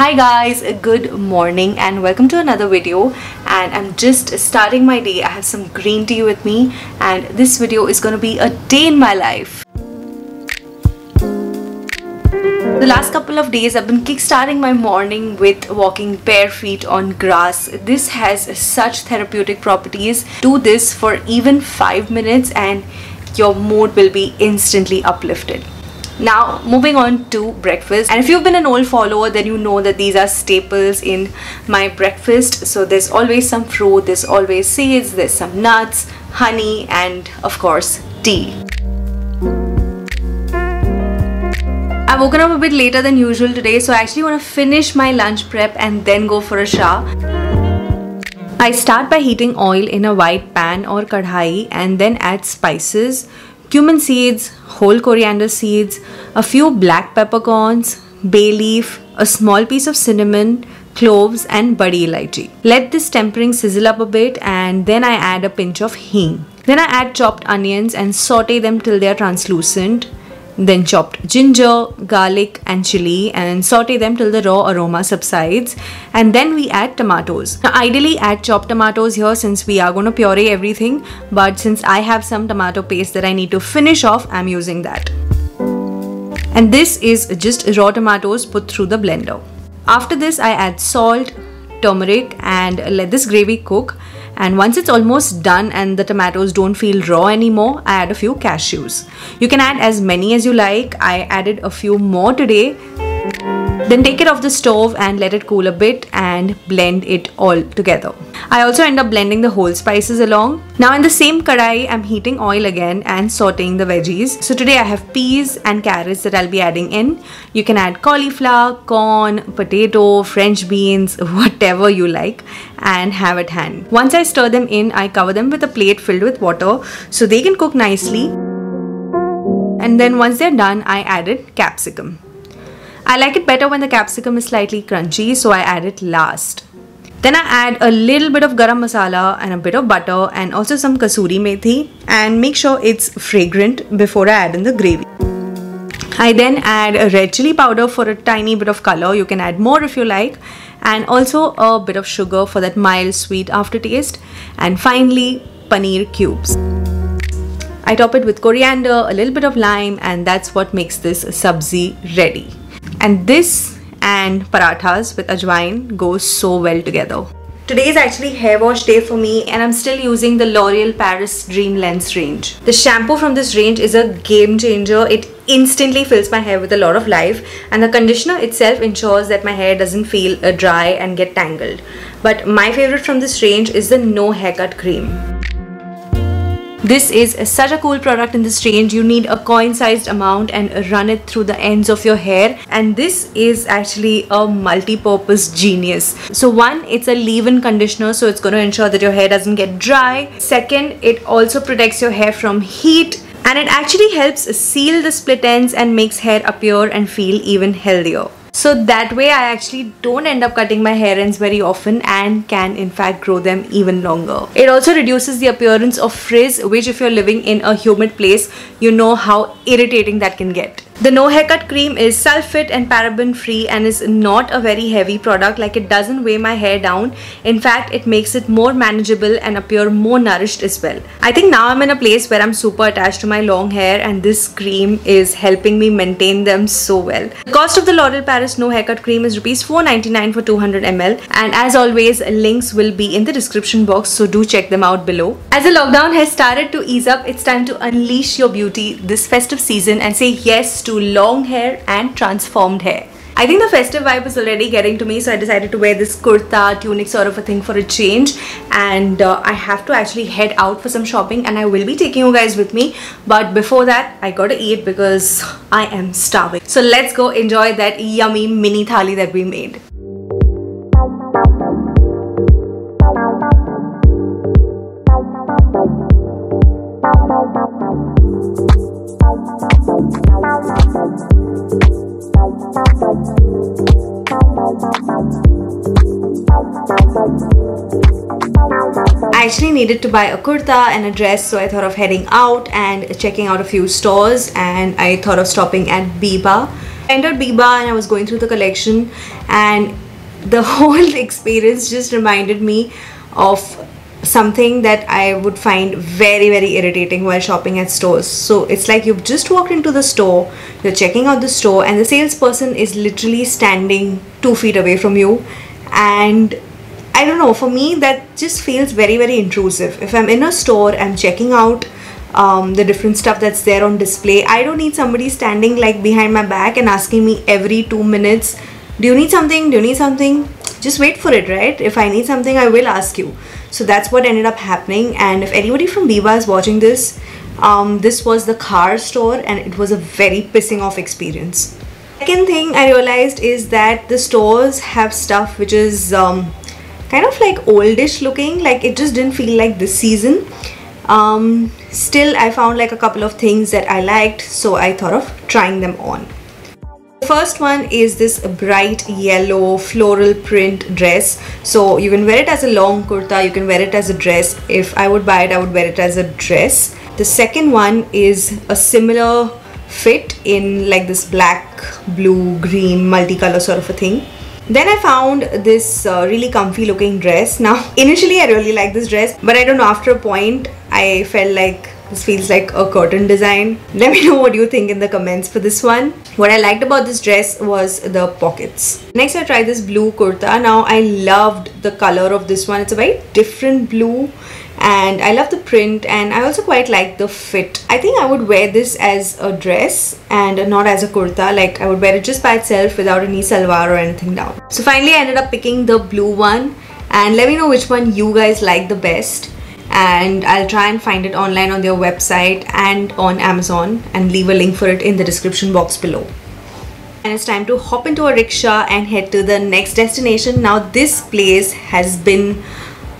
Hi guys, good morning and welcome to another video and I'm just starting my day. I have some green tea with me and this video is going to be a day in my life. The last couple of days I've been kickstarting my morning with walking bare feet on grass. This has such therapeutic properties. Do this for even 5 minutes and your mood will be instantly uplifted. Now moving on to breakfast and if you've been an old follower then you know that these are staples in my breakfast so there's always some fruit, there's always seeds, there's some nuts, honey and of course tea. I've woken up a bit later than usual today so I actually want to finish my lunch prep and then go for a shower. I start by heating oil in a white pan or kadhai and then add spices cumin seeds, whole coriander seeds, a few black peppercorns, bay leaf, a small piece of cinnamon, cloves and badi elaichi. Let this tempering sizzle up a bit and then I add a pinch of hing. Then I add chopped onions and saute them till they are translucent then chopped ginger, garlic and chili and saute them till the raw aroma subsides and then we add tomatoes. Now ideally add chopped tomatoes here since we are going to puree everything but since I have some tomato paste that I need to finish off I'm using that. And this is just raw tomatoes put through the blender. After this I add salt, turmeric and let this gravy cook and once it's almost done and the tomatoes don't feel raw anymore I add a few cashews. You can add as many as you like. I added a few more today then take it off the stove and let it cool a bit and blend it all together. I also end up blending the whole spices along. Now in the same kadai, I'm heating oil again and sauteing the veggies. So today I have peas and carrots that I'll be adding in. You can add cauliflower, corn, potato, French beans, whatever you like and have at hand. Once I stir them in, I cover them with a plate filled with water so they can cook nicely. And then once they're done, I added capsicum. I like it better when the capsicum is slightly crunchy so I add it last. Then I add a little bit of garam masala and a bit of butter and also some kasuri methi and make sure it's fragrant before I add in the gravy. I then add a red chili powder for a tiny bit of color. You can add more if you like and also a bit of sugar for that mild sweet aftertaste and finally paneer cubes. I top it with coriander, a little bit of lime and that's what makes this sabzi ready and this and parathas with ajwain goes so well together. Today is actually hair wash day for me and I'm still using the L'Oreal Paris Dream Lengths range. The shampoo from this range is a game changer. It instantly fills my hair with a lot of life and the conditioner itself ensures that my hair doesn't feel uh, dry and get tangled. But my favorite from this range is the No Haircut Cream. This is such a cool product in this range. You need a coin sized amount and run it through the ends of your hair. And this is actually a multi-purpose genius. So one, it's a leave-in conditioner. So it's going to ensure that your hair doesn't get dry. Second, it also protects your hair from heat and it actually helps seal the split ends and makes hair appear and feel even healthier. So that way I actually don't end up cutting my hair ends very often and can in fact grow them even longer. It also reduces the appearance of frizz which if you're living in a humid place you know how irritating that can get. The No Haircut cream is sulfate and paraben free and is not a very heavy product like it doesn't weigh my hair down. In fact, it makes it more manageable and appear more nourished as well. I think now I'm in a place where I'm super attached to my long hair and this cream is helping me maintain them so well. The cost of the L'Oreal Paris No Haircut cream is rupees 4.99 for 200 ml and as always links will be in the description box so do check them out below. As the lockdown has started to ease up, it's time to unleash your beauty this festive season and say yes to to long hair and transformed hair. I think the festive vibe is already getting to me so I decided to wear this kurta tunic sort of a thing for a change and uh, I have to actually head out for some shopping and I will be taking you guys with me but before that I gotta eat because I am starving. So let's go enjoy that yummy mini thali that we made. Needed to buy a kurta and a dress so I thought of heading out and checking out a few stores and I thought of stopping at Biba I entered Biba and I was going through the collection and the whole experience just reminded me of something that I would find very very irritating while shopping at stores. So it's like you've just walked into the store, you're checking out the store and the salesperson is literally standing two feet away from you and I don't know, for me that just feels very very intrusive. If I'm in a store, I'm checking out um, the different stuff that's there on display. I don't need somebody standing like behind my back and asking me every two minutes, do you need something? Do you need something? Just wait for it, right? If I need something, I will ask you. So that's what ended up happening. And if anybody from Biba is watching this, um, this was the Khar store and it was a very pissing off experience. Second thing I realized is that the stores have stuff which is um, kind of like oldish looking, like it just didn't feel like this season. Um, still I found like a couple of things that I liked so I thought of trying them on. The first one is this bright yellow floral print dress. So you can wear it as a long kurta you can wear it as a dress. If I would buy it I would wear it as a dress. The second one is a similar fit in like this black blue green multicolor sort of a thing then I found this uh, really comfy looking dress. Now, initially I really like this dress, but I don't know, after a point, I felt like this feels like a curtain design. Let me know what you think in the comments for this one. What I liked about this dress was the pockets. Next I tried this blue kurta. Now I loved the color of this one. It's a very different blue and I love the print and I also quite like the fit. I think I would wear this as a dress and not as a kurta like I would wear it just by itself without any salwar or anything down. So finally I ended up picking the blue one and let me know which one you guys like the best and I'll try and find it online on their website and on Amazon and leave a link for it in the description box below. And it's time to hop into a rickshaw and head to the next destination. Now this place has been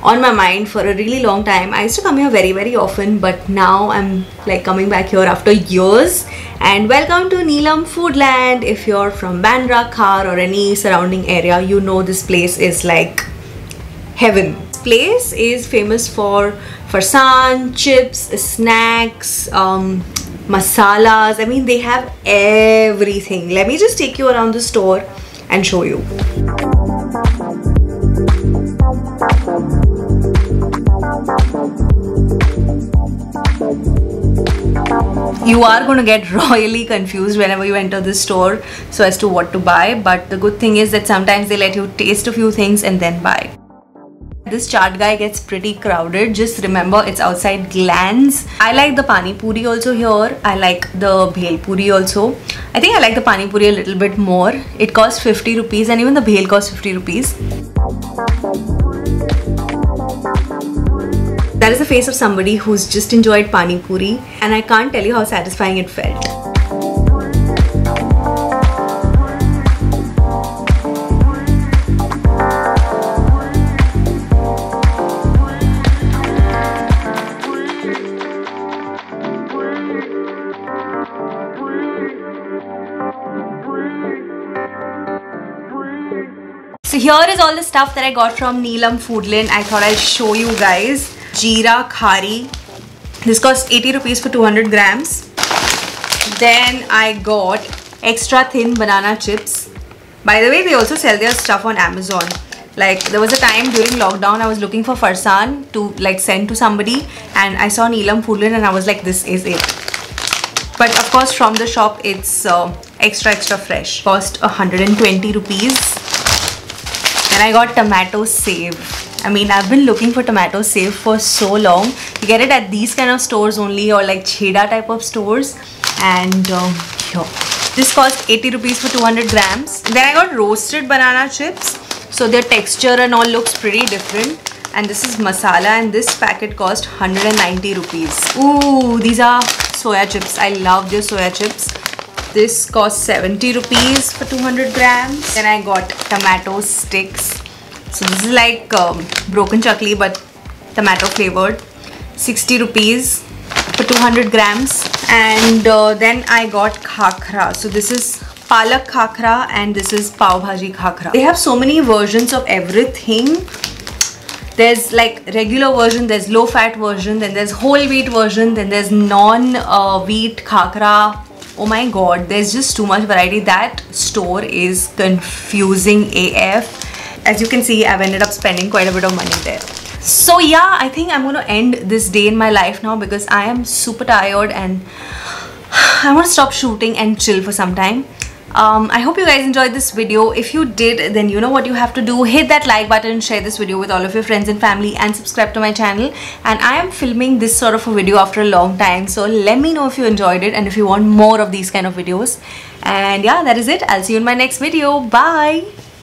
on my mind for a really long time. I used to come here very very often but now I'm like coming back here after years and welcome to Neelam Foodland. If you're from Bandra, Khar or any surrounding area you know this place is like heaven. This place is famous for farsan, chips, snacks, um, masalas. I mean they have everything. Let me just take you around the store and show you. you are going to get royally confused whenever you enter the store so as to what to buy but the good thing is that sometimes they let you taste a few things and then buy this chaat guy gets pretty crowded. Just remember it's outside Glanz I like the pani puri also here. I like the bhel puri also. I think I like the pani puri a little bit more. It costs 50 rupees and even the bhel costs 50 rupees. That is the face of somebody who's just enjoyed Pani Puri and I can't tell you how satisfying it felt. Stuff that I got from Neelam Foodland. I thought I'd show you guys. Jeera Khari. This cost 80 rupees for 200 grams. Then I got extra thin banana chips. By the way, they also sell their stuff on Amazon. Like there was a time during lockdown I was looking for farsan to like send to somebody and I saw Neelam Foodland and I was like this is it. But of course from the shop it's uh, extra extra fresh. Cost 120 rupees. And I got tomato sev I mean, I've been looking for tomato sev for so long. You get it at these kind of stores only or like Chheda type of stores. And um, here. This cost 80 rupees for 200 grams. Then I got roasted banana chips. So their texture and all looks pretty different. And this is masala and this packet cost 190 rupees. Ooh, these are soya chips. I love their soya chips. This cost 70 rupees for 200 grams. Then I got tomato sticks. So this is like um, broken chakli but tomato flavored. 60 rupees for 200 grams. And uh, then I got khakra. So this is palak khakra and this is pav bhaji khakra. They have so many versions of everything. There's like regular version there's low fat version then there's whole wheat version then there's non uh, wheat khakra oh my god there's just too much variety. That store is confusing af as you can see I've ended up spending quite a bit of money there. So yeah I think I'm gonna end this day in my life now because I am super tired and I want to stop shooting and chill for some time um, I hope you guys enjoyed this video. If you did, then you know what you have to do. Hit that like button, share this video with all of your friends and family and subscribe to my channel. And I am filming this sort of a video after a long time. So let me know if you enjoyed it and if you want more of these kind of videos. And yeah, that is it. I'll see you in my next video. Bye!